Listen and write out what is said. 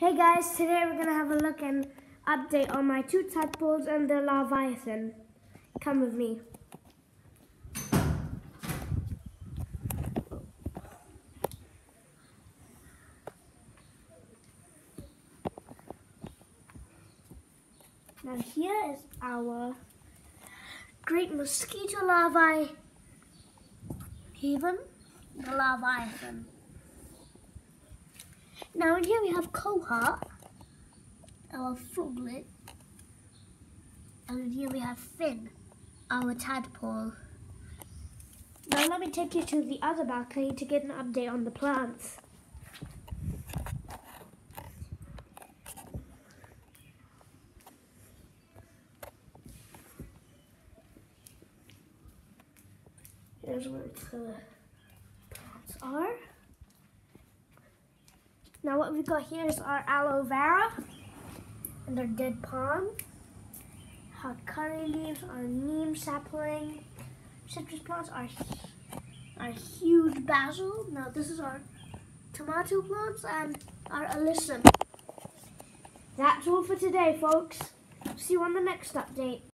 Hey guys, today we're gonna have a look and update on my two tadpoles and the Leviathan. Come with me. Now here is our great mosquito larvae haven, the Leviathan. Now in here we have Koha, our froglet, and in here we have Finn, our tadpole. Now let me take you to the other balcony to get an update on the plants. Here's where the plants Now what we've got here is our aloe vera and our dead palm, our curry leaves, our neem sapling, citrus plants, our, our huge basil. Now this is our tomato plants and our alyssum. That's all for today folks. See you on the next update.